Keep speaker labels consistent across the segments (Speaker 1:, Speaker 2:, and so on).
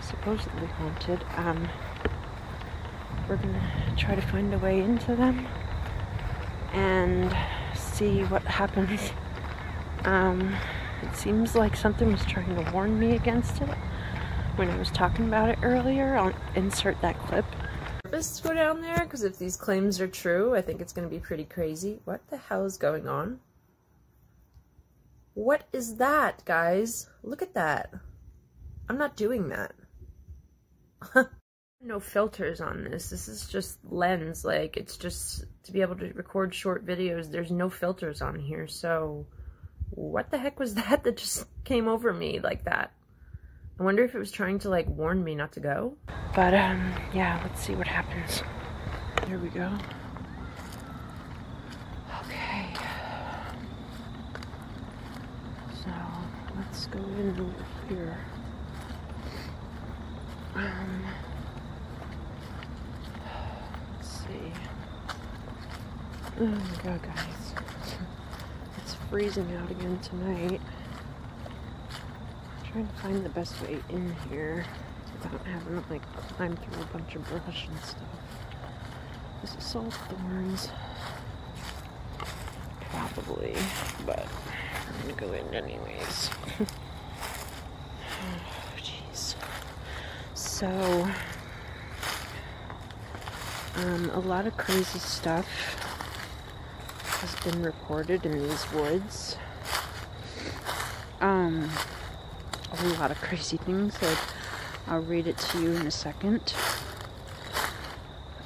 Speaker 1: supposedly haunted. Um, we're gonna try to find a way into them and see what happens. Um, it seems like something was trying to warn me against it when I was talking about it earlier. I'll insert that clip.
Speaker 2: Purpose go down there because if these claims are true, I think it's to be pretty crazy. What the hell is going on? What is that, guys? Look at that. I'm not doing that. no filters on this. This is just lens. Like, it's just to be able to record short videos. There's no filters on here. So, what the heck was that that just came over me like that? I wonder if it was trying to, like, warn me not to go.
Speaker 1: But, um, yeah, let's see what happens. There we go. Okay. So, let's go in here. Um, let's see. Oh my god, guys. It's freezing out again tonight. I'm trying to find the best way in here without having to like climb through a bunch of brush and stuff. This is all thorns. Probably, but I'm gonna go in anyways. oh, jeez. So, um, a lot of crazy stuff has been reported in these woods. Um, a lot of crazy things. I'll read it to you in a second.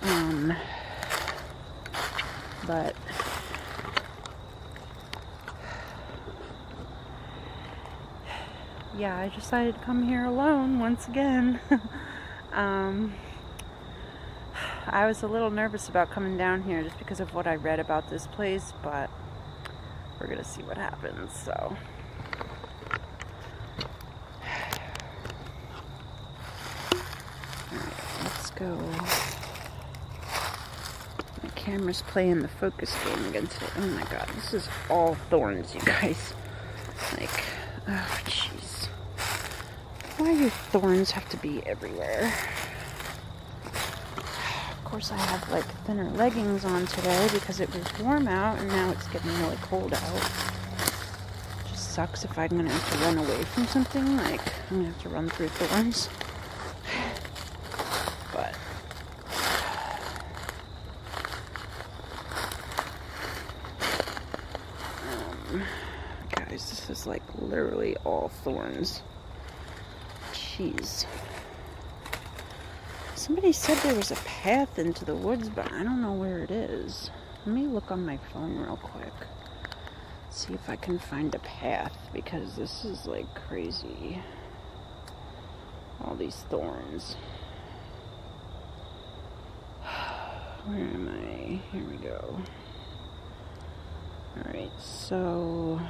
Speaker 1: Um, but yeah, I decided to come here alone once again. um, I was a little nervous about coming down here just because of what I read about this place, but we're gonna see what happens, so. let's go. My camera's playing the focus game against it. Oh my god, this is all thorns, you guys. Like, oh jeez. Why do thorns have to be everywhere? Of course, I have like thinner leggings on today because it was warm out and now it's getting really cold out. Just sucks if I'm gonna have to run away from something. Like, I'm gonna have to run through thorns. But. Um, guys, this is like literally all thorns. Jeez. Somebody said there was a path into the woods, but I don't know where it is. Let me look on my phone real quick. See if I can find a path because this is like crazy. All these thorns. Where am I? Here we go. Alright, so.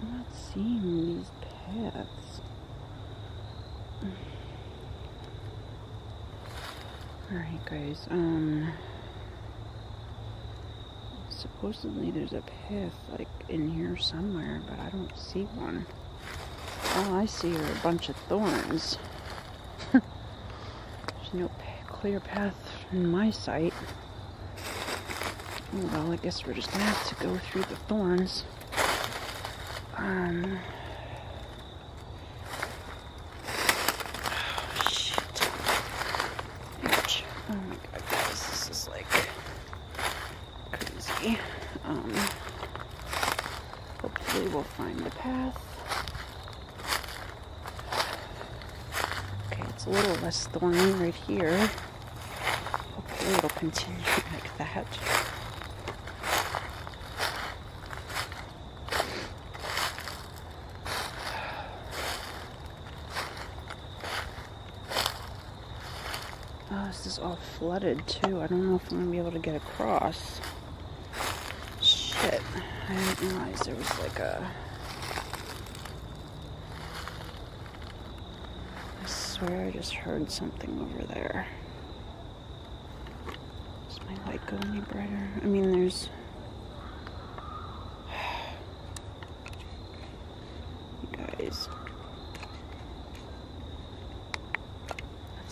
Speaker 1: I'm not seeing these paths. Alright, guys, um. Supposedly there's a path, like, in here somewhere, but I don't see one. All I see are a bunch of thorns. there's no clear path in my sight. Well, I guess we're just gonna have to go through the thorns. Um. Oh, shit. Ouch. Oh my god, guys, this is like crazy. Um. Hopefully, we'll find the path. Okay, it's a little less thorny right here. Hopefully, it'll continue like that. all flooded too. I don't know if I'm gonna be able to get across. Shit. I didn't realize there was like a. I swear I just heard something over there. Does my light go any brighter? I mean, there's.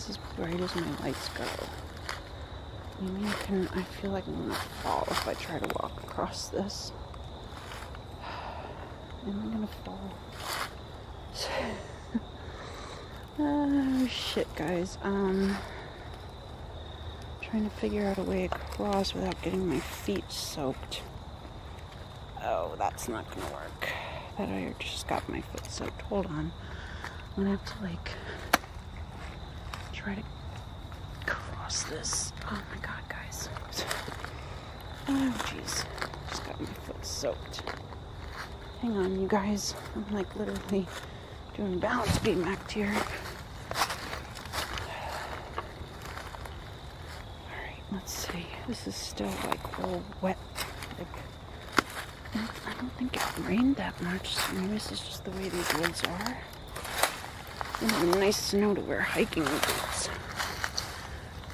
Speaker 1: That's as bright as my lights go. Maybe I can. I feel like I'm gonna fall if I try to walk across this. I'm gonna fall? oh shit, guys. Um trying to figure out a way across without getting my feet soaked. Oh, that's not gonna work. That I just got my foot soaked. Hold on. I'm gonna have to like try to cross this. Oh my god, guys. Oh jeez. Just got my foot soaked. Hang on, you guys. I'm like literally doing balance beam act here. Alright, let's see. This is still like all wet. Like, I don't think it rained that much. So maybe this is just the way these woods are. And nice snow to wear hiking boots.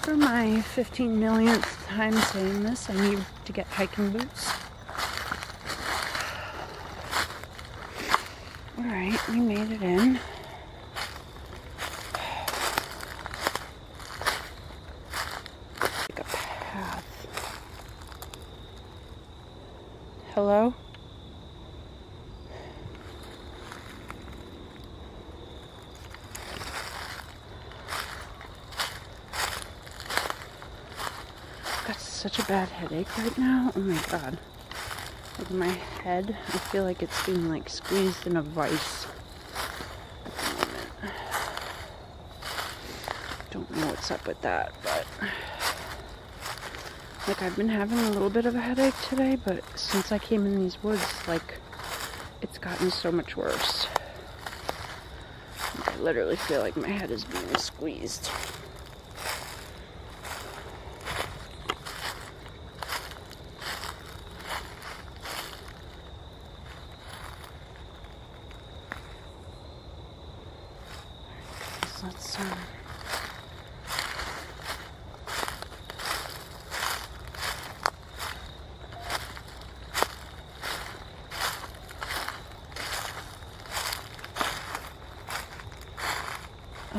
Speaker 1: For my 15 millionth time saying this, I need to get hiking boots. Alright, we made it in. Hello? I've got such a bad headache right now. Oh my god. Like my head, I feel like it's being like squeezed in a vice. Don't know what's up with that, but like I've been having a little bit of a headache today, but since I came in these woods, like it's gotten so much worse. I literally feel like my head is being squeezed. Let's um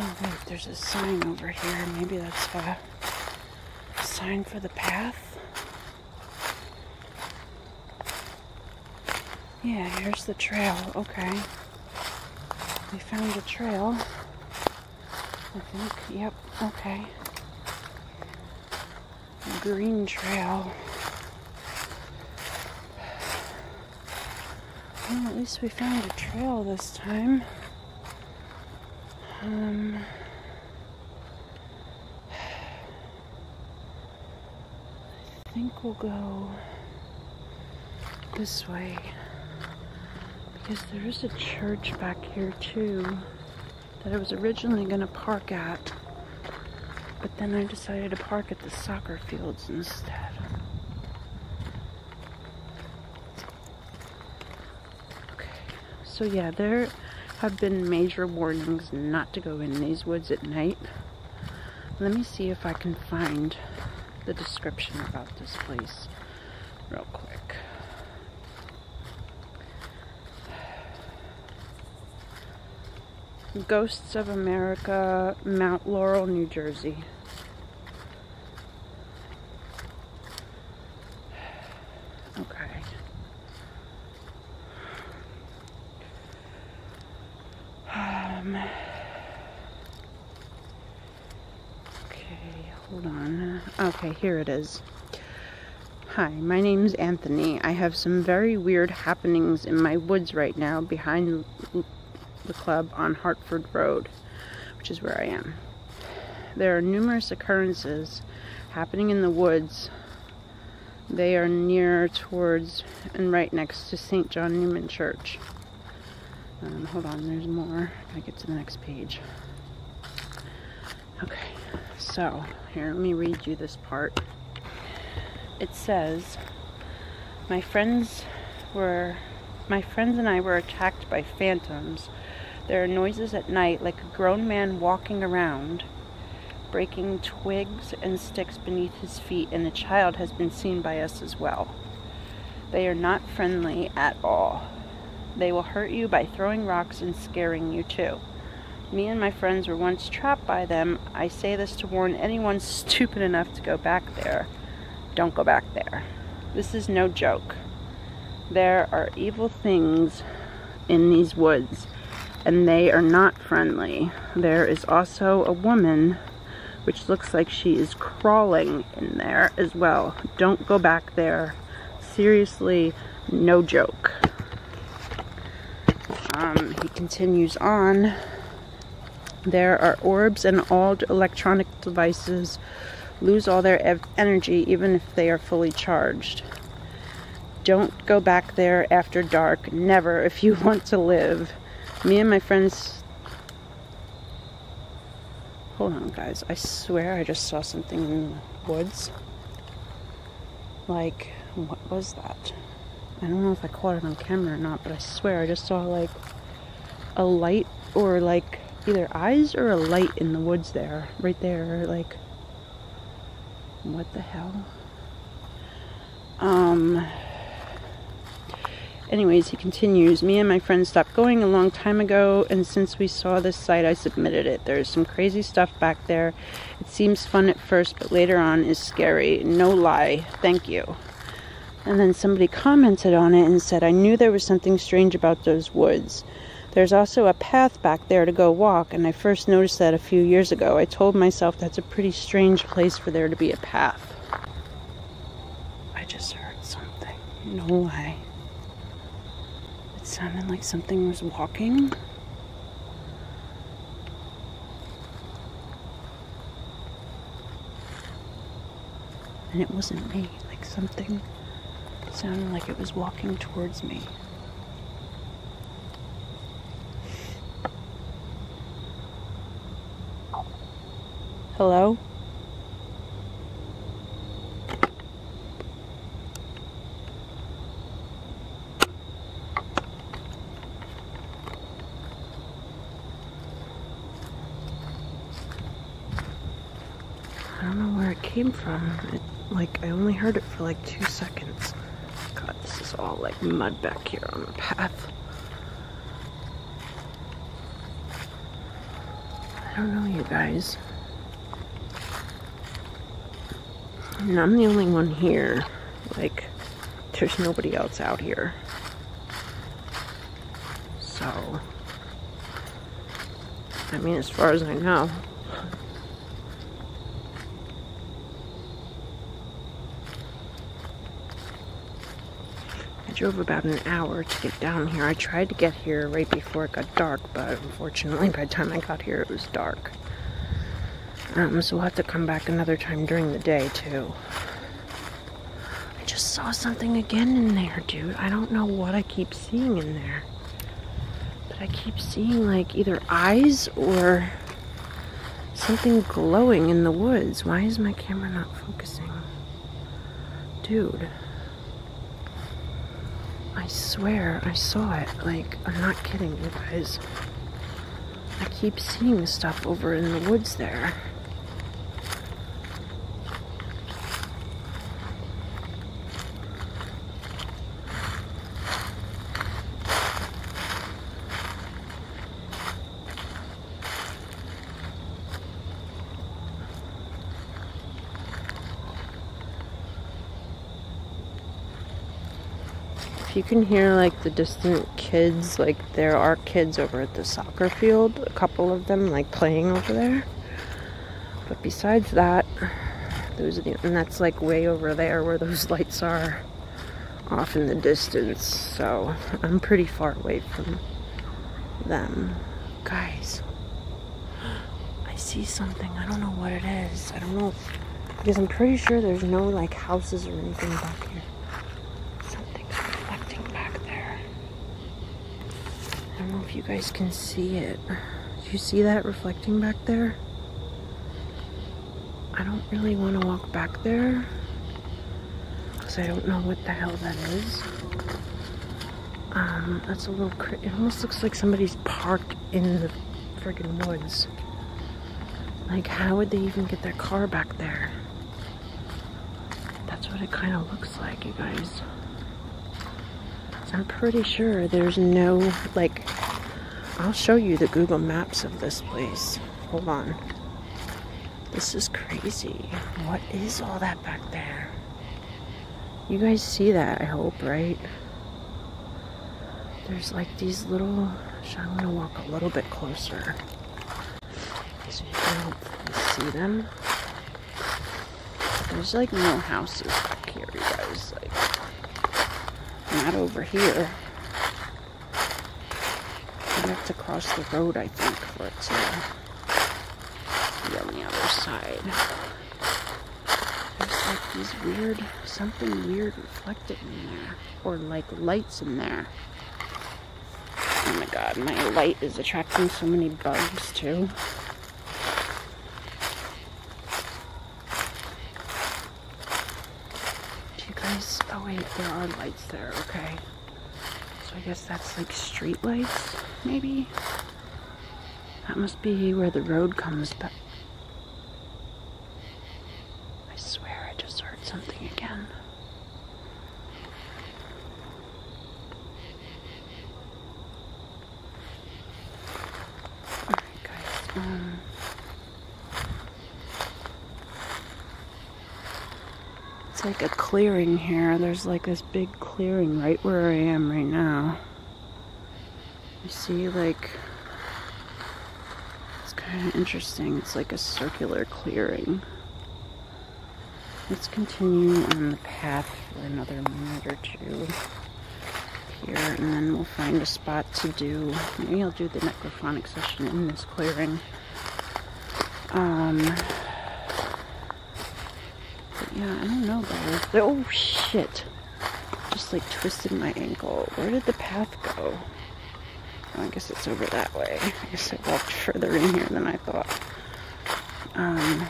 Speaker 1: Oh, wait, there's a sign over here. Maybe that's a sign for the path. Yeah, here's the trail. Okay. We found a trail. I think. Yep. Okay. Green trail. Well, at least we found a trail this time. Um, We'll go this way because there is a church back here too that I was originally going to park at, but then I decided to park at the soccer fields instead. Okay, so yeah, there have been major warnings not to go in these woods at night. Let me see if I can find the description about this place real quick. Ghosts of America, Mount Laurel, New Jersey. Um, okay, hold on. Okay, here it is. Hi, my name is Anthony. I have some very weird happenings in my woods right now behind the club on Hartford Road, which is where I am. There are numerous occurrences happening in the woods. They are near towards and right next to St. John Neumann Church. Um, hold on, there's more. I get to the next page. So here, let me read you this part. It says, My friends were, my friends and I were attacked by phantoms. There are noises at night like a grown man walking around. breaking twigs and sticks beneath his feet, and a child has been seen by us as well. They are not friendly at all. They will hurt you by throwing rocks and scaring you too. Me and my friends were once trapped by them. I say this to warn anyone stupid enough to go back there. Don't go back there. This is no joke. There are evil things in these woods, and they are not friendly. There is also a woman which looks like she is crawling in there as well. Don't go back there. Seriously, no joke. Um, he continues on. There are orbs and all electronic devices lose all their energy even if they are fully charged. Don't go back there after dark. Never if you want to live. Me and my friends. Hold on, guys. I swear I just saw something in the woods. Like, what was that? I don't know if I caught it on camera or not, but I swear I just saw like a light or like either eyes or a light in the woods there. Right there. Like, what the hell? Um. Anyways, he continues, Me and my friends stopped going a long time ago, and since we saw this site, I submitted it. There's some crazy stuff back there. It seems fun at first, but later on is scary. No lie. Thank you. And then somebody commented on it and said, I knew there was something strange about those woods. There's also a path back there to go walk, and I first noticed that a few years ago. I told myself that's a pretty strange place for there to be a path. I just heard something. No way It sounded like something was walking. And it wasn't me. Like something sounded like it was walking towards me. Hello? I don't know where it came from. It, like, I only heard it for like two seconds. God, this is all like mud back here on the path. I don't know, you guys. And I'm the only one here. Like, there's nobody else out here. So, I mean, as far as I know. I drove about an hour to get down here. I tried to get here right before it got dark, but unfortunately by the time I got here it was dark. Um, so we'll have to come back another time during the day too. I just saw something again in there, dude. I don't know what I keep seeing in there. But I keep seeing like either eyes or something glowing in the woods. Why is my camera not focusing? Dude. I swear I saw it. Like, I'm not kidding you guys. I keep seeing stuff over in the woods there. You can hear like the distant kids, like there are kids over at the soccer field, a couple of them like playing over there. But besides that, those are the, and that's like way over there where those lights are off in the distance. So I'm pretty far away from them. Guys, I see something. I don't know what it is. I don't know because I'm pretty sure there's no like houses or anything back here. If you guys can see it. Do you see that reflecting back there? I don't really want to walk back there because I don't know what the hell that is. Um, that's a little It almost looks like somebody's parked in the friggin' woods. Like, how would they even get their car back there? That's what it kind of looks like, you guys. I'm pretty sure there's no, like, I'll show you the Google Maps of this place. Hold on. This is crazy. What is all that back there? You guys see that, I hope, right? There's like these little, I'm gonna walk a little bit closer. So you can hopefully see them. There's like no houses back here, you guys. Like, not over here. Have to cross the road, I think, for it to be on the other side. There's like these weird, something weird reflected in there. Or like lights in there. Oh my god, my light is attracting so many bugs too. Do you guys, oh wait, there are lights there, okay. So I guess that's like street lights, maybe? That must be where the road comes back. I swear I just heard something again. Alright, guys. Um, it's like a clearing here. There's like this big clearing right where I am right now. You see, like, it's kind of interesting. It's like a circular clearing. Let's continue on the path for another minute or two here, and then we'll find a spot to do. Maybe I'll do the necrophonic session in this clearing. Um, yeah, I don't know, guys. Oh shit! Just like twisted my ankle. Where did the path go? Oh, I guess it's over that way. I guess I walked further in here than I thought. Um.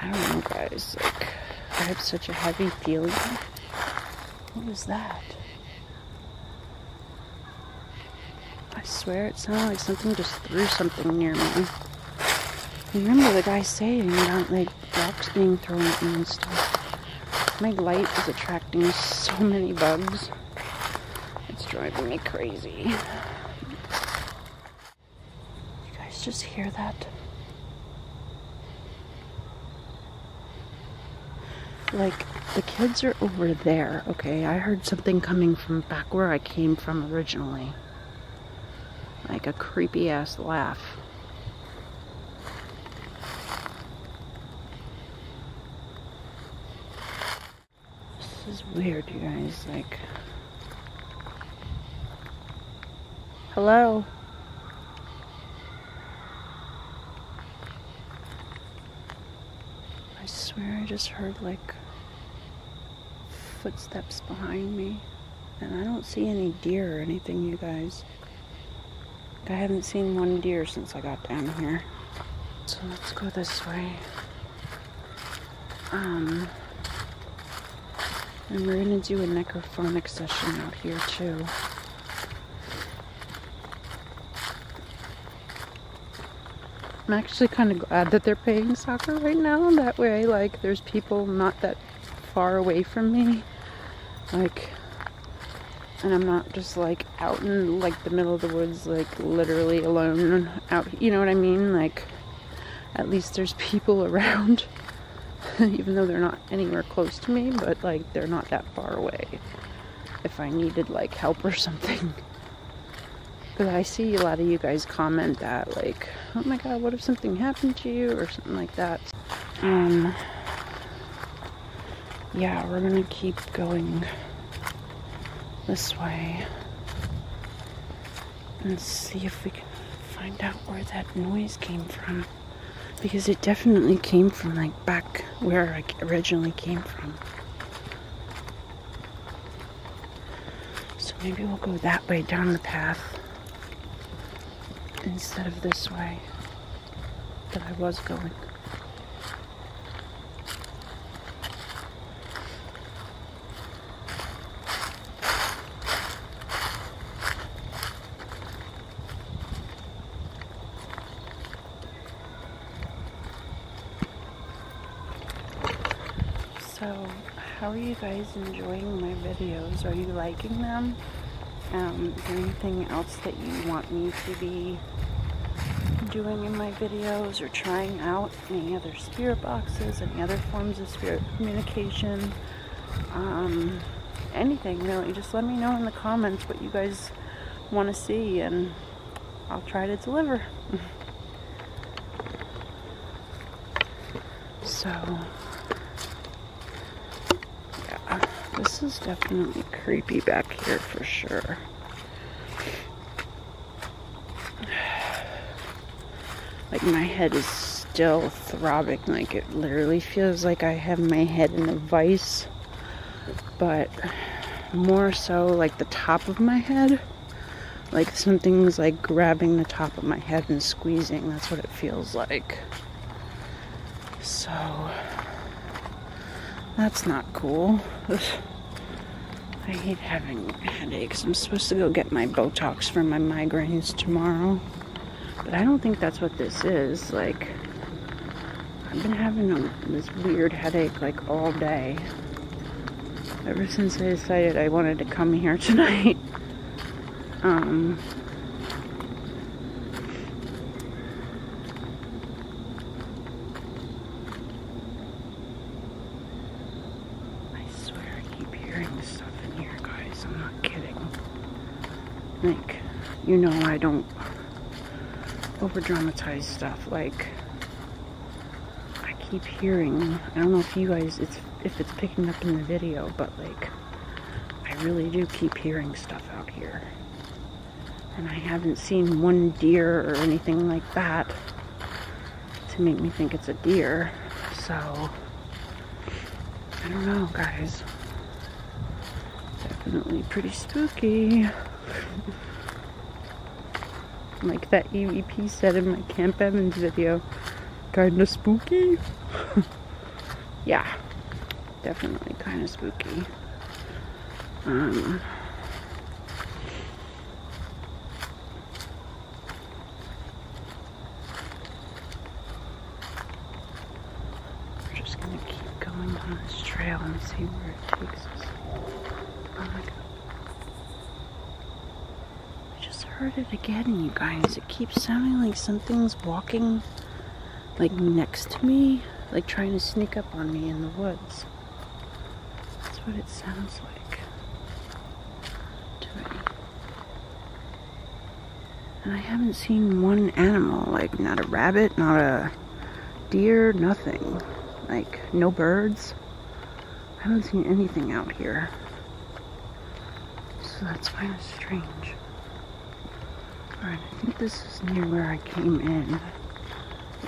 Speaker 1: I don't know, guys. Like, I have such a heavy feeling. What was that? I swear it sounded like something just threw something near me. You remember the guy saying about like rocks being thrown at me and stuff. My light is attracting so many bugs. It's driving me crazy. You guys just hear that? Like, the kids are over there, okay? I heard something coming from back where I came from originally. Like a creepy ass laugh. This is weird, you guys. Like, hello? I swear I just heard like footsteps behind me. And I don't see any deer or anything, you guys. I haven't seen one deer since I got down here. So let's go this way. Um, and we're gonna do a necrophonic session out here too. I'm actually kind of glad that they're playing soccer right now. That way, like, there's people not that far away from me. Like, and I'm not just like out in like the middle of the woods, like literally alone out. You know what I mean? Like, at least there's people around, even though they're not anywhere close to me, but like they're not that far away. If I needed like help or something. Because I see a lot of you guys comment that, like, oh my god, what if something happened to you or something like that. Um, yeah, we're gonna keep going this way and see if we can find out where that noise came from. Because it definitely came from, like, back where I originally came from. So maybe we'll go that way down the path instead of this way that I was going. So, how are you guys enjoying my videos? Are you liking them? Um, anything else that you want me to be doing in my videos or trying out any other spirit boxes, any other forms of spirit communication? Um, anything really. Just let me know in the comments what you guys want to see and I'll try to deliver. so, yeah, this is definitely creepy back here for sure. Like my head is still throbbing, like it literally feels like I have my head in a vice, but more so like the top of my head like something's like grabbing the top of my head and squeezing. That's what it feels like. So that's not cool. I hate having headaches. I'm supposed to go get my Botox for my migraines tomorrow. But I don't think that's what this is. Like, I've been having a, this weird headache like all day. Ever since I decided I wanted to come here tonight. Um, I swear I keep hearing stuff in here, guys. I'm not kidding. Like, you know, I don't over dramatize stuff. Like, I keep hearing. I don't know if you guys, it's if it's picking up in the video, but like, I really do keep hearing stuff out here and I haven't seen one deer or anything like that to make me think it's a deer. So, I don't know, guys. Definitely pretty spooky. like that EVP said in my Camp Evans video, kinda spooky. yeah, definitely kinda spooky. Um, on this trail and see where it takes us. Oh my god. I just heard it again, you guys. It keeps sounding like something's walking like next to me, like trying to sneak up on me in the woods. That's what it sounds like to me. And I haven't seen one animal, like not a rabbit, not a deer, nothing. Like, no birds. I haven't seen anything out here. So that's kind of strange. Alright, I think this is near where I came in.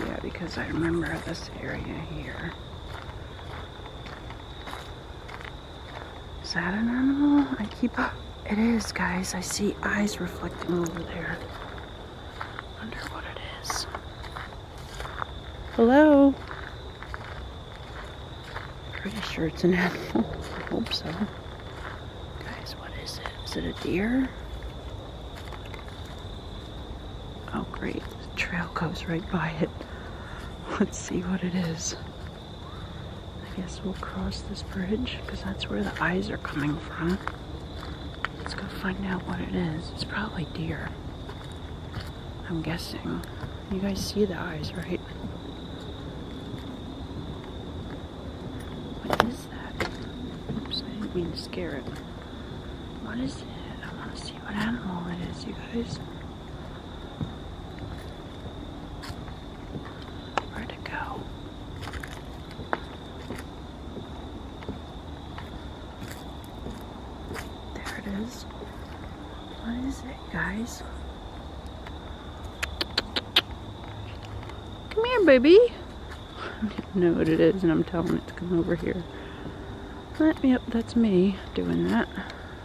Speaker 1: Yeah, because I remember this area here. Is that an animal? I keep... It is, guys. I see eyes reflecting over there. Wonder what it is. Hello? pretty sure it's an animal. I hope so. Guys, what is it? Is it a deer? Oh, great. The trail goes right by it. Let's see what it is. I guess we'll cross this bridge because that's where the eyes are coming from. Let's go find out what it is. It's probably deer. I'm guessing. You guys see the eyes, right? What is that? Oops, I didn't mean to scare it. What is it? I want to see what animal it is, you guys. Where'd it go? There it is. What is it, guys? Come here, baby. I don't know what it is, and I'm telling it to come over here. That, yep, that's me doing that.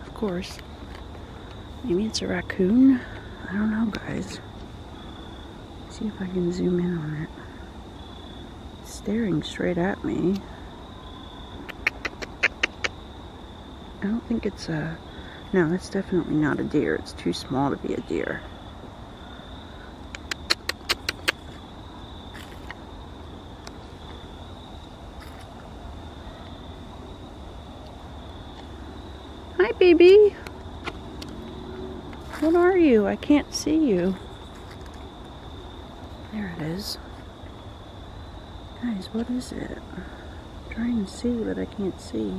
Speaker 1: Of course. Maybe it's a raccoon. I don't know, guys. Let's see if I can zoom in on it. It's staring straight at me. I don't think it's a... No, that's definitely not a deer. It's too small to be a deer. baby. What are you? I can't see you. There it is. Guys, what is it? I'm trying to see, but I can't see.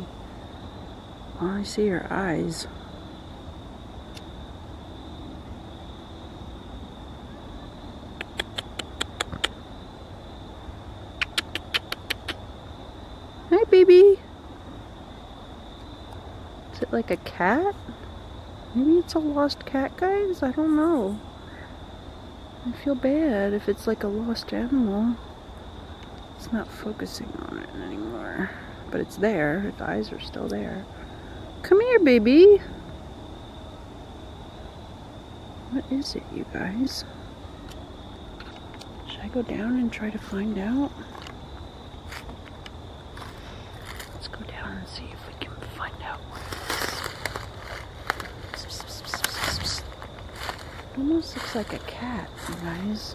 Speaker 1: All I see are eyes. Hi, baby. Is it like a cat? Maybe it's a lost cat, guys? I don't know. I feel bad if it's like a lost animal. It's not focusing on it anymore. But it's there. Its eyes are still there. Come here, baby. What is it, you guys? Should I go down and try to find out? Let's go down and see if we can find out what it is. It almost like a cat, you guys.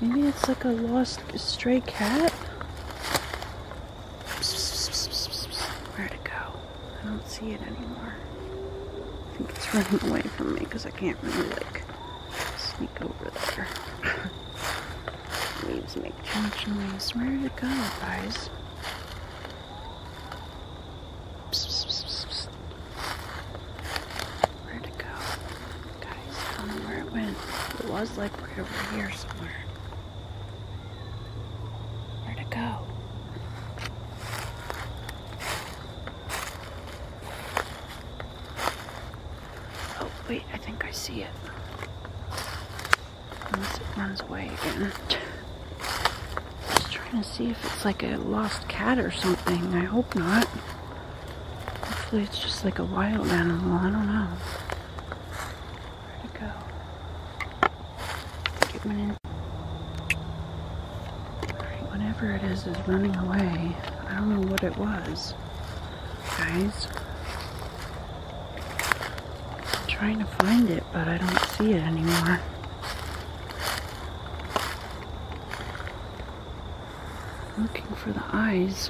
Speaker 1: Maybe it's like a lost stray cat? Where'd it go? I don't see it anymore. I think it's running away from me because I can't really like sneak over there. Leaves make much noise. Where did it go, guys? Where'd it go? Guys, I don't know where it went. It was like right over here somewhere. Where'd it go? Oh, wait, I think I see it. Unless it runs away again. Just trying to see if it's like a lost cat or something. I hope not. Hopefully it's just like a wild animal. I don't know. Where'd it go? Whatever it is is running away. I don't know what it was. Guys. I'm trying to find it, but I don't see it anymore. Looking for the eyes.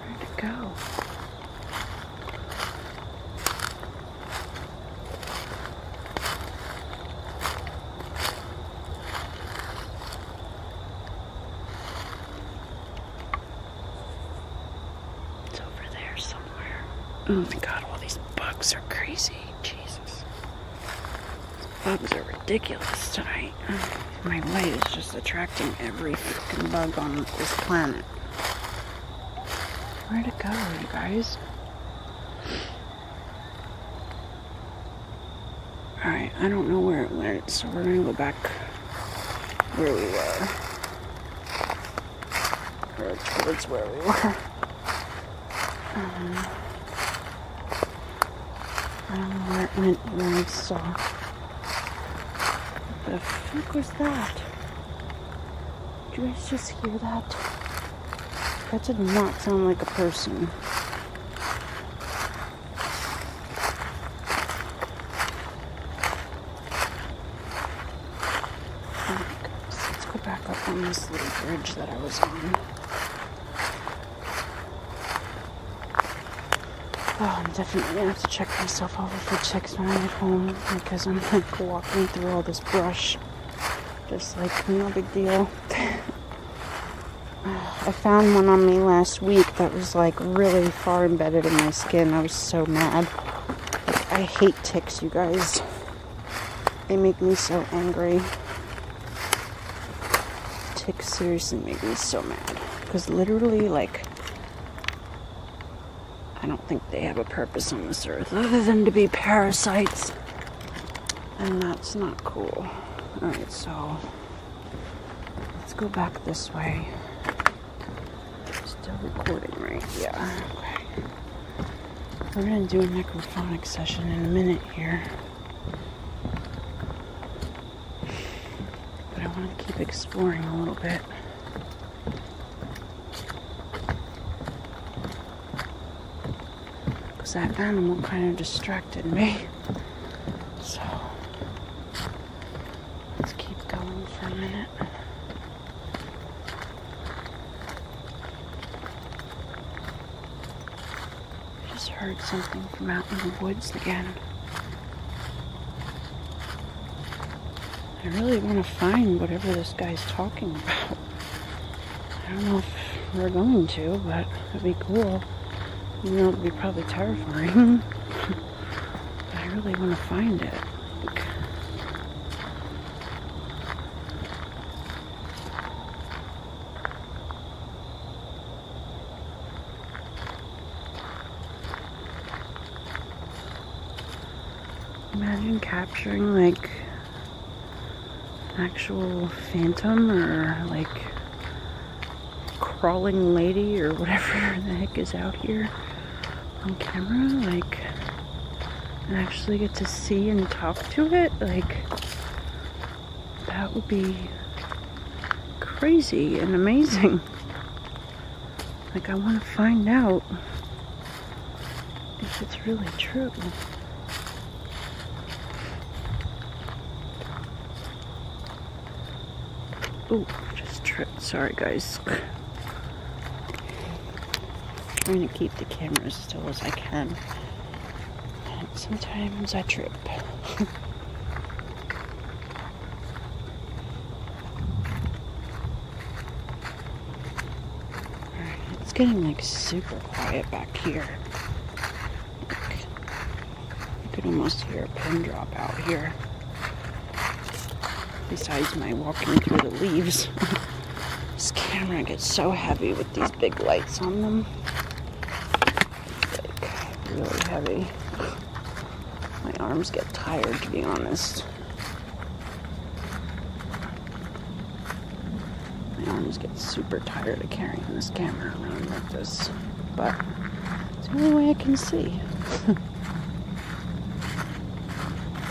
Speaker 1: Where'd it go? It's over there somewhere. Oh my god, all these bugs are crazy. Jesus. Bugs are ridiculous tonight. My light is just attracting every fucking bug on this planet. Where'd it go, you guys? Alright, I don't know where it went, so we're gonna go back where we were. Or towards where we were. Um, where it went when I saw. What the fuck was that? Did you guys just hear that? That did not sound like a person. Let's go back up on this little bridge that I was on. Oh, I'm definitely have to check myself over for ticks when I get home because I'm like walking through all this brush. Just like, no big deal. I found one on me last week that was like really far embedded in my skin. I was so mad. Like, I hate ticks, you guys. They make me so angry. Ticks seriously make me so mad. Because literally, like, don't think they have a purpose on this earth other than to be parasites. And that's not cool. Alright, so let's go back this way. Still recording, right? Yeah. Okay. We're gonna do a necrophonic session in a minute here. But I want to keep exploring a little bit. Because that animal kind of distracted me. So, let's keep going for a minute. I just heard something from out in the woods again. I really want to find whatever this guy's talking about. I don't know if we're going to, but it'd be cool. Even though it'd be probably terrifying. I really want to find it. Imagine capturing like an actual phantom or like crawling lady or whatever the heck is out here on camera. Like, and actually get to see and talk to it. Like, that would be crazy and amazing. Like, I want to find out if it's really true. Oh, just tripped. Sorry, guys. I'm to keep the camera as still as I can. And sometimes I trip. It's getting like super quiet back here. You could almost hear a pin drop out here besides my walking through the leaves. this camera gets so heavy with these big lights on them. Heavy. My arms get tired, to be honest. My arms get super tired of carrying this camera around like this. But it's the only way I can see.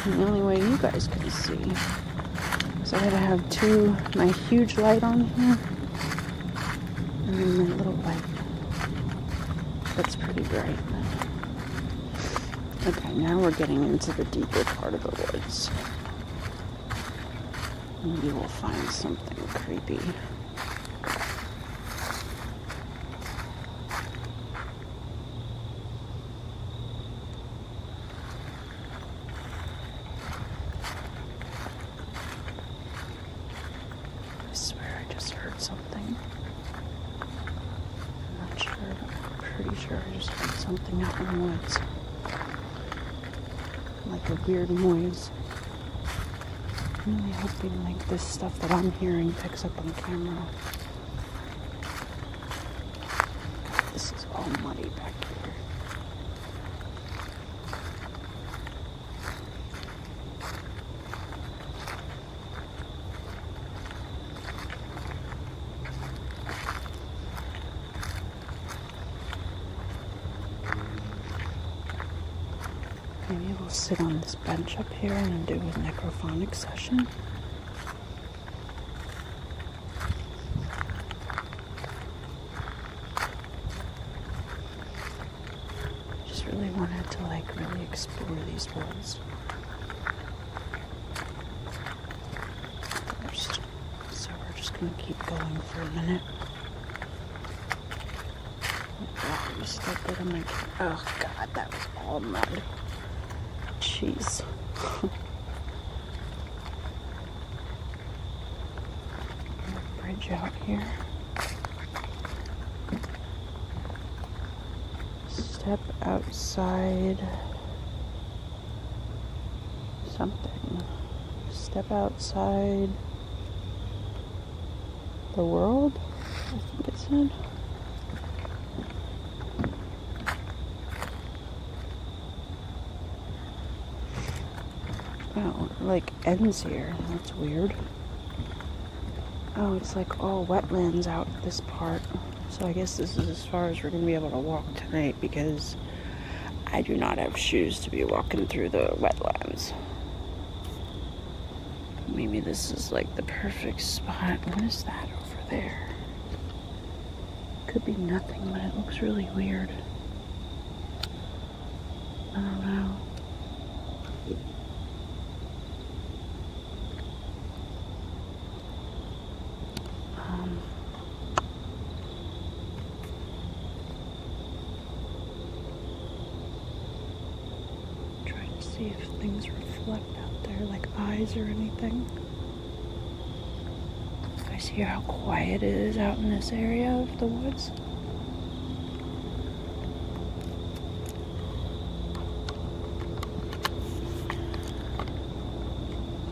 Speaker 1: the only way you guys can see. So I gotta have two, my huge light on here, and then my little light. That's pretty bright. Okay, now we're getting into the deeper part of the woods. Maybe we'll find something creepy. I swear I just heard something. I'm not sure, but I'm pretty sure I just heard something out in the woods. Like a weird noise. I'm really hoping like this stuff that I'm hearing picks up on camera. This is all muddy back here. Maybe we'll sit on this bench up here and do a necrophonic session. Just really wanted to like really explore these woods first. So we're just gonna keep going for a minute. Oh, you still good on my Oh god, that was all mud. Jeez. Bridge out here. Step outside something. Step outside the world, I think it said. Oh, it, like ends here. That's weird. Oh, it's like all wetlands out this part. So I guess this is as far as we're gonna be able to walk tonight because I do not have shoes to be walking through the wetlands. Maybe this is like the perfect spot. What is that over there? Could be nothing, but it looks really weird. I don't know. Um, reflect out there like eyes or anything. I see how quiet it is out in this area of the woods?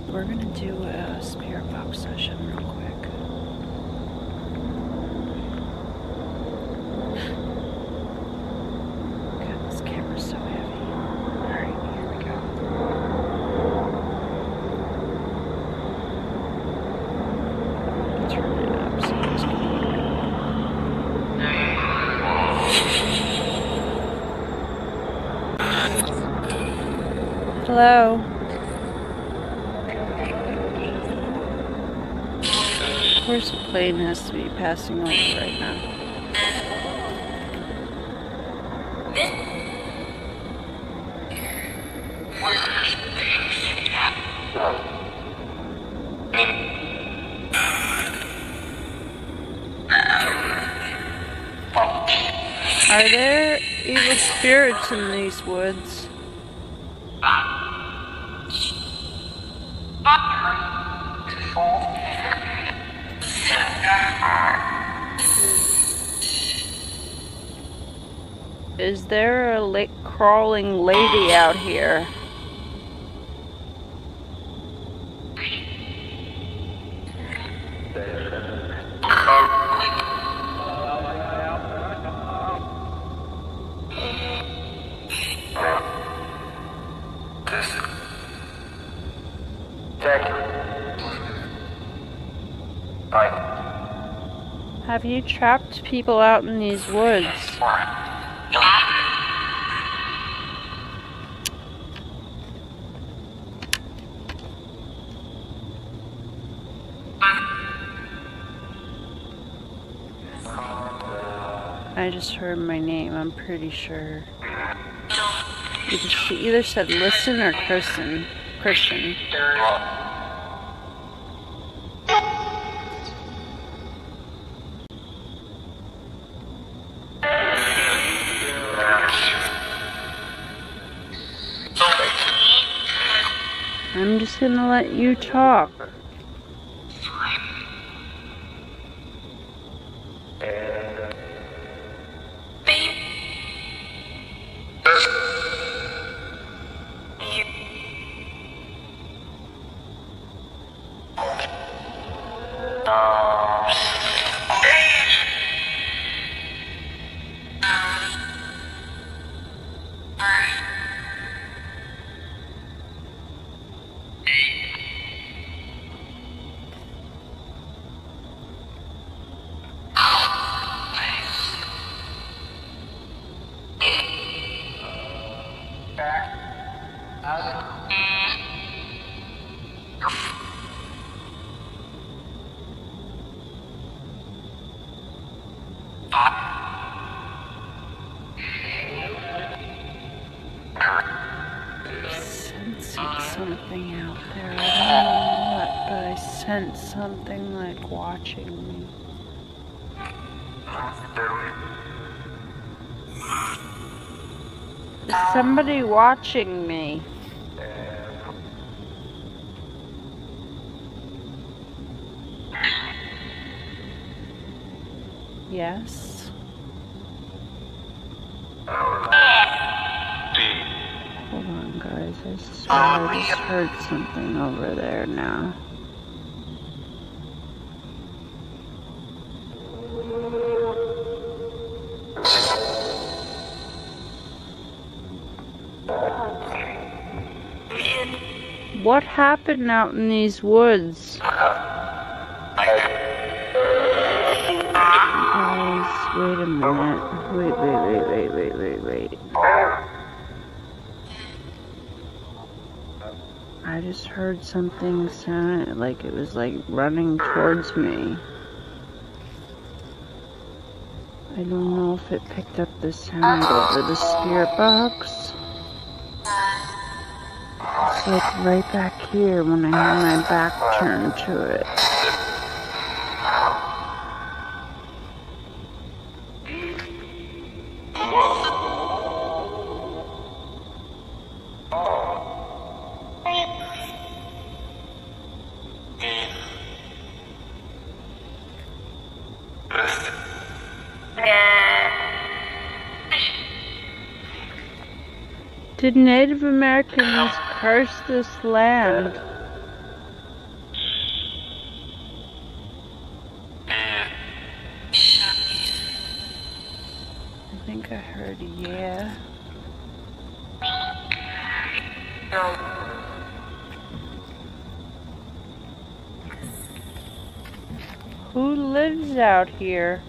Speaker 1: We're gonna do a spirit box session real quick. God, this camera's so heavy. Alright, here we go. Turn it up so it's Hello. Of course, a plane has to be passing over right now. Are there evil spirits in these woods? Crawling lady out here? Have you trapped people out in these woods? I just heard my name, I'm pretty sure. She either said listen or Kristen. Christian. I'm just gonna let you talk. Somebody watching me? Yes. Hold on, guys. I I just heard something over there now. What happened out in these woods? Guys, wait a minute. Wait, wait, wait, wait, wait, wait, wait. I just heard something sound like it was like running towards me. I don't know if it picked up the sound over the spirit box like right back here when I had my back turned to it. Did Native Americans curse this land? I think I heard yeah. Who lives out here?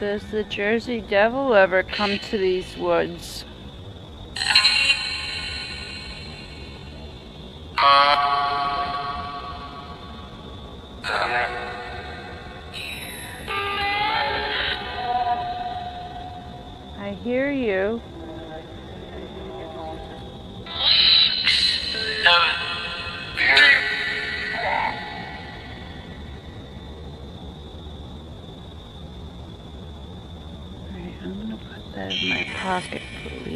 Speaker 1: Does the Jersey Devil ever come to these woods? I hear you. Pocket, on.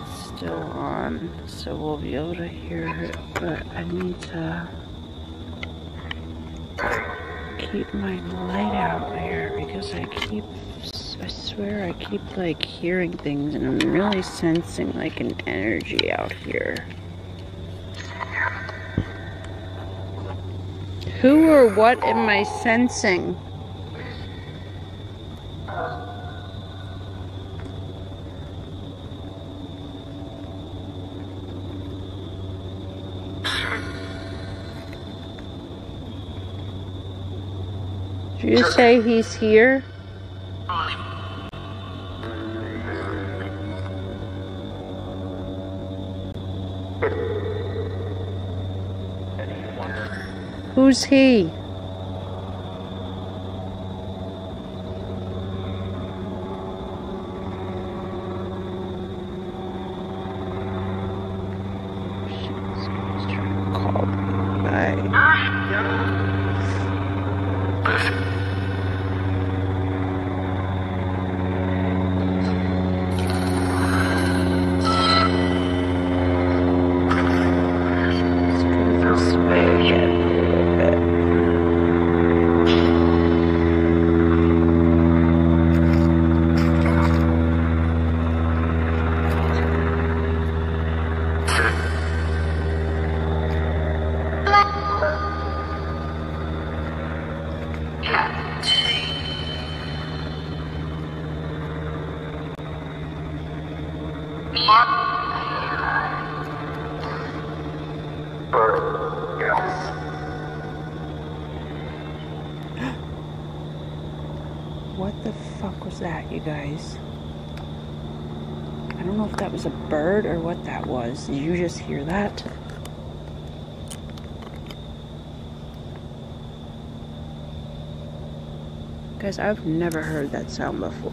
Speaker 1: It's still on, so we'll be able to hear it, but I need to keep my light out there because I keep, I swear I keep like hearing things and I'm really sensing like an energy out here. Who or what am I sensing? You say he's here? Who's he? Did you just hear that? Guys, I've never heard that sound before.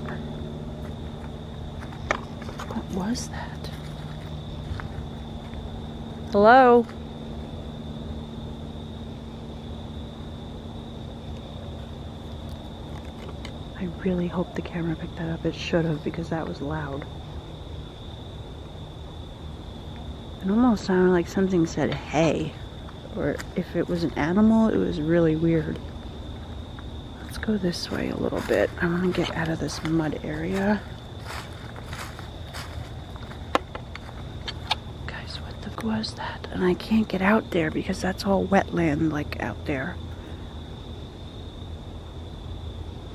Speaker 1: What was that? Hello? I really hope the camera picked that up. It should have because that was loud. It almost sounded like something said hey. Or if it was an animal, it was really weird. Let's go this way a little bit. I want to get out of this mud area. Guys, what the was that? And I can't get out there because that's all wetland, like out there.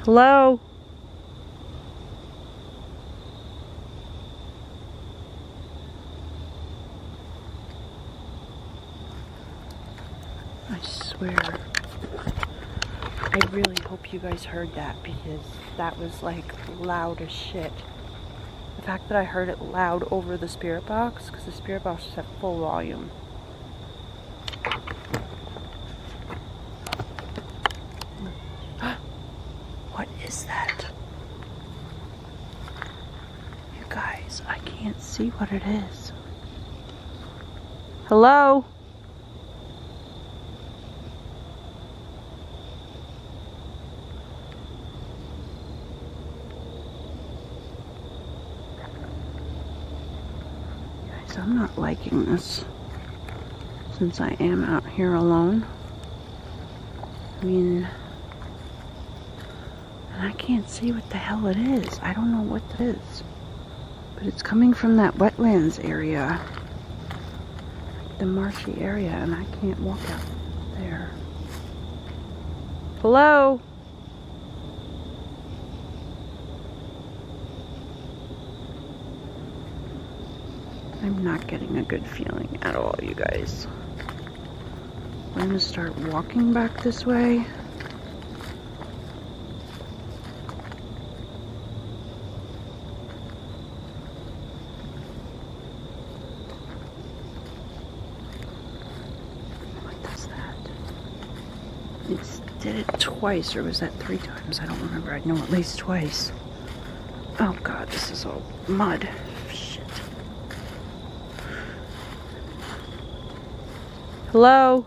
Speaker 1: Hello? I swear. I really hope you guys heard that because that was like loud as shit. The fact that I heard it loud over the spirit box, because the spirit box is at full volume. What is that? You guys, I can't see what it is. Hello? I'm not liking this since I am out here alone. I mean, and I can't see what the hell it is. I don't know what it is. But it's coming from that wetlands area. The marshy area, and I can't walk out there. Hello? Not getting a good feeling at all, you guys. I'm gonna start walking back this way. What that? It did it twice, or was that three times? I don't remember. I know at least twice. Oh god, this is all mud. Shit. Hello?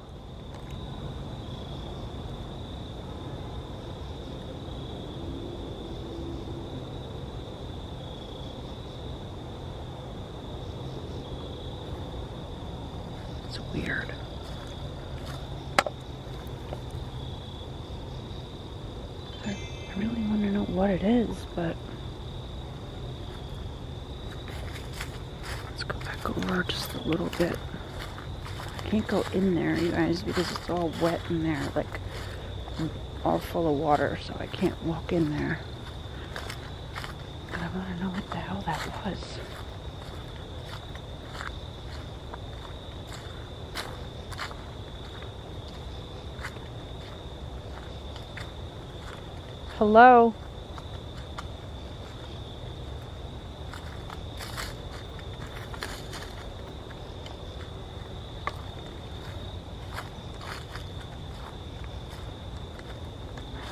Speaker 1: It's weird. I, I really want to know what it is, but let's go back over just a little bit. I can't go in there, you guys, because it's all wet in there, like all full of water, so I can't walk in there. But I want to know what the hell that was. Hello?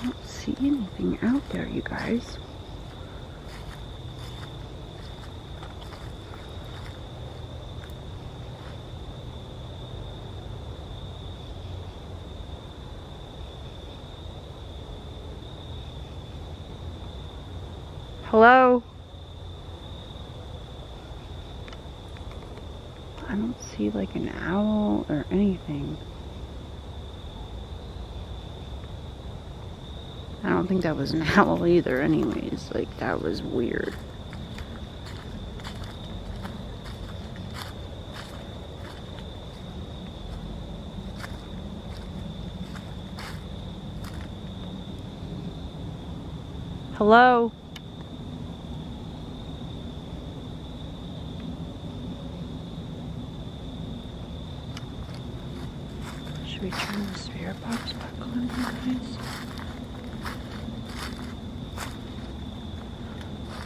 Speaker 1: I don't see anything out there, you guys. Hello? I don't see like an owl or anything. I don't think that was an owl either, anyways. Like, that was weird. Hello? Should we turn the spirit box back on, guys?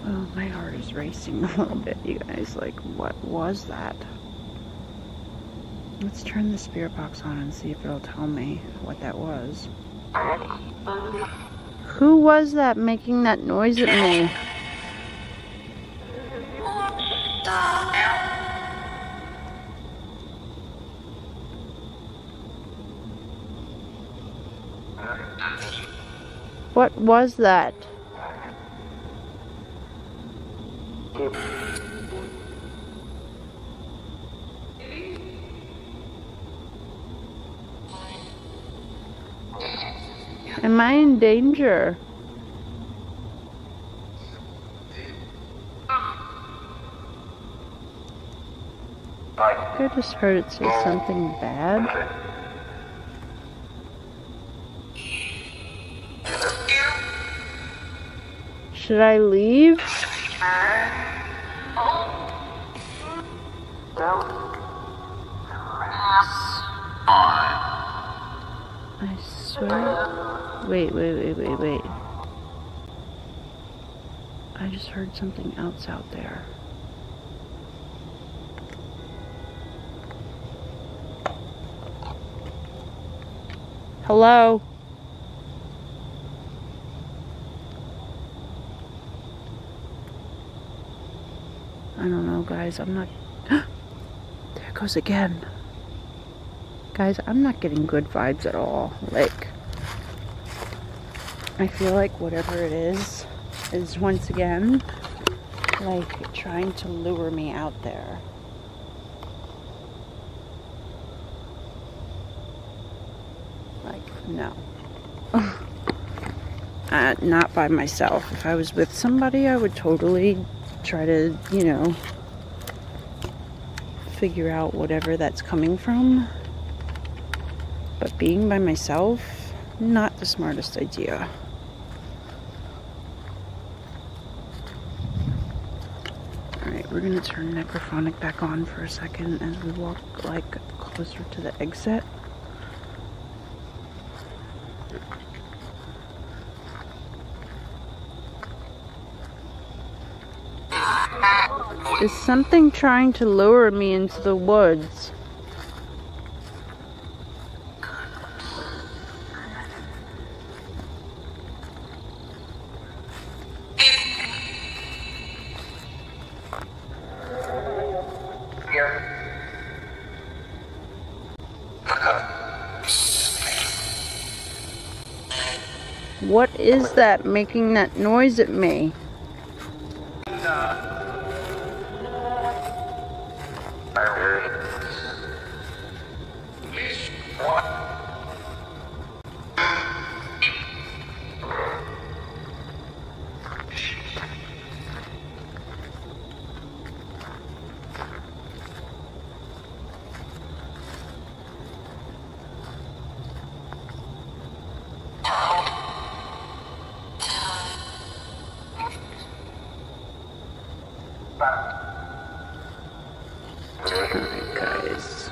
Speaker 1: Oh, my heart is racing a little bit, you guys. Like, what was that? Let's turn the spirit box on and see if it'll tell me what that was. Who was that making that noise at me? What was that? Am I danger? I just heard it say something bad. Should I leave? I swear. Wait, wait, wait, wait, wait. I just heard something else out there. Hello? I don't know, guys. I'm not. there it goes again. Guys, I'm not getting good vibes at all. Like, I feel like whatever it is, is once again like trying to lure me out there. Like, no. uh, not by myself. If I was with somebody, I would totally try to, you know, figure out whatever that's coming from. But being by myself, not the smartest idea. We're gonna turn necrophonic back on for a second as we walk like closer to the exit. Is something trying to lure me into the woods? Is that making that noise at me? Guys.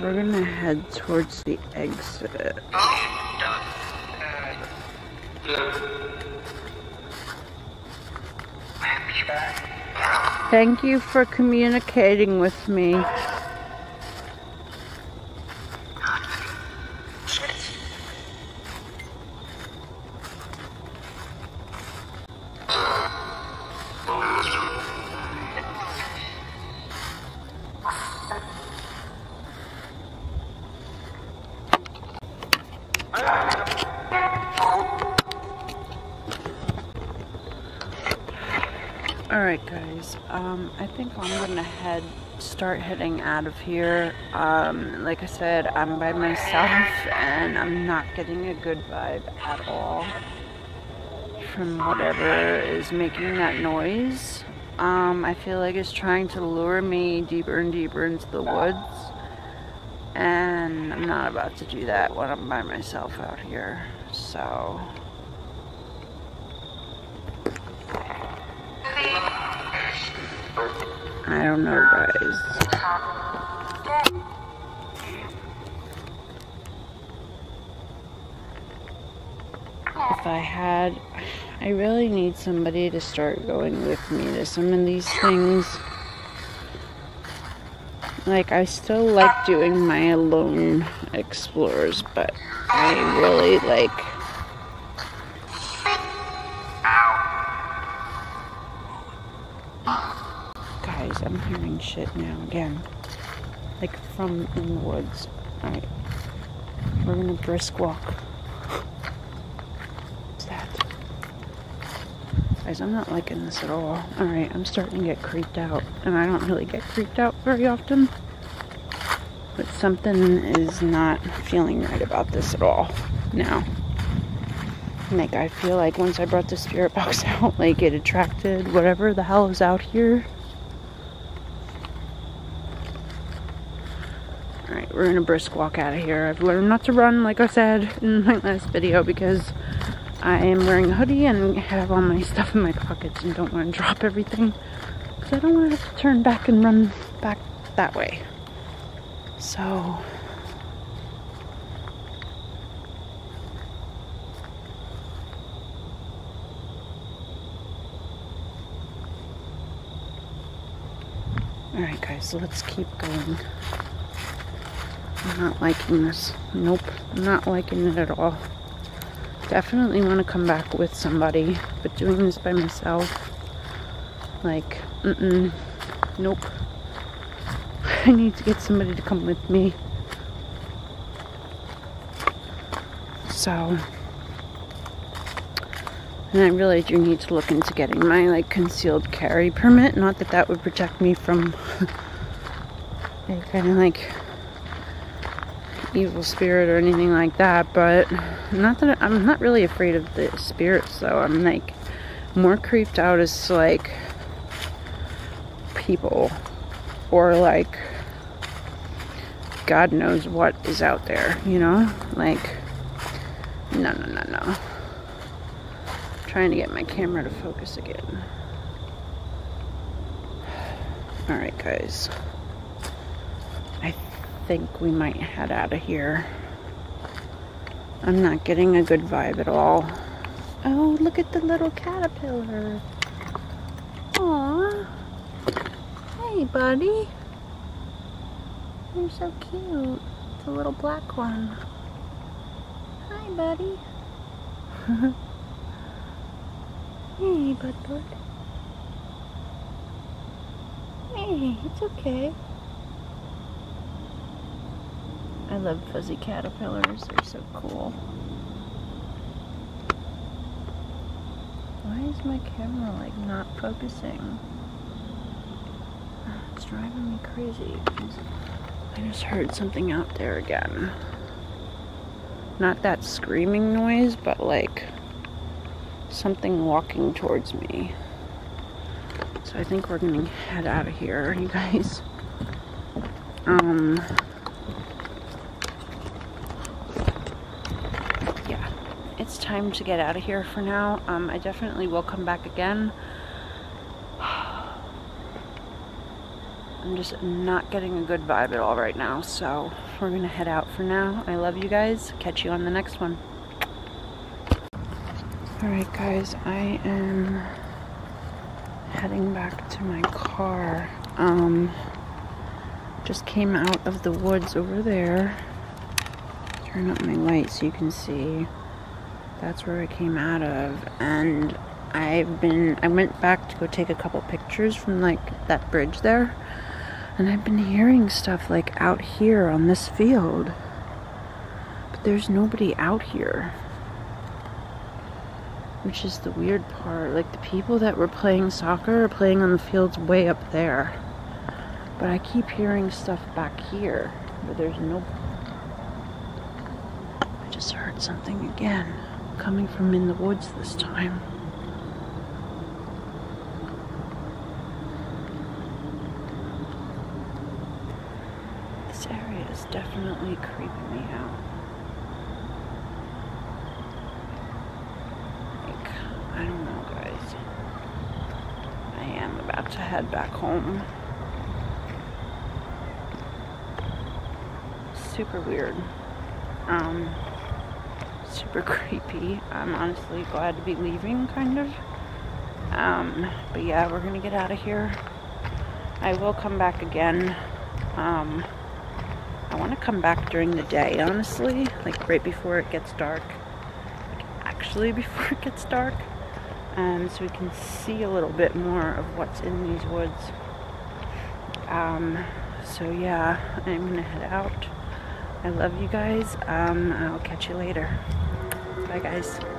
Speaker 1: We're gonna head towards the exit. Thank you for communicating with me. Heading out of here. Um, like I said, I'm by myself and I'm not getting a good vibe at all from whatever is making that noise. Um, I feel like it's trying to lure me deeper and deeper into the woods. And I'm not about to do that when I'm by myself out here. So... I don't know, guys. If I had, I really need somebody to start going with me to some of these things. Like, I still like doing my alone explores, but I really like shit now again. Like from in the woods. Alright. We're gonna brisk walk. What's that? Guys, I'm not liking this at all. Alright, I'm starting to get creeped out. And I don't really get creeped out very often. But something is not feeling right about this at all now. Like, I feel like once I brought the spirit box out, like, it attracted whatever the hell is out here. We're gonna brisk walk out of here. I've learned not to run, like I said in my last video, because I am wearing a hoodie and have all my stuff in my pockets and don't want to drop everything. Because I don't want to have to turn back and run back that way. So, Alright guys, so let's keep going. I'm not liking this. Nope, not liking it at all. Definitely want to come back with somebody, but doing this by myself, like, mm-mm, nope. I need to get somebody to come with me. So, and I really do need to look into getting my like concealed carry permit. Not that that would protect me from kind of like evil spirit or anything like that, but not that I'm not really afraid of the spirits though. I'm like more creeped out as like people or like God knows what is out there, you know? Like no, no, no, no. trying to get my camera to focus again. All right, guys. I think we might head out of here. I'm not getting a good vibe at all. Oh, look at the little caterpillar. Aww. Hey, buddy. You're so cute. It's a little black one. Hi, buddy. hey, bud bud. Hey, it's okay. I love fuzzy caterpillars. They're so cool. Why is my camera like not focusing? It's driving me crazy. I just heard something out there again. Not that screaming noise, but like something walking towards me. So I think we're gonna head out of here, you guys. Um, yeah, it's time to get out of here for now. Um, I definitely will come back again. I'm just not getting a good vibe at all right now, so we're gonna head out for now. I love you guys. Catch you on the next one. Alright guys, I am heading back to my car. Um, just came out of the woods over there. Turn up my light so you can see. That's where I came out of. And I've been, I went back to go take a couple pictures from like that bridge there. And I've been hearing stuff like out here on this field. But there's nobody out here. Which is the weird part. Like the people that were playing soccer are playing on the fields way up there. But I keep hearing stuff back here. But there's no... I just heard something again. Coming from in the woods this time. This area is definitely creeping me out. Like, I don't know, guys. I am about to head back home. Super weird. Um, super creepy. I'm honestly glad to be leaving, kind of. Um, but yeah, we're gonna get out of here. I will come back again. Um, I want to come back during the day, honestly, like right before it gets dark. Like actually before it gets dark. Um, so we can see a little bit more of what's in these woods. Um, so yeah, I'm gonna head out. I love you guys. Um, I'll catch you later. Bye guys.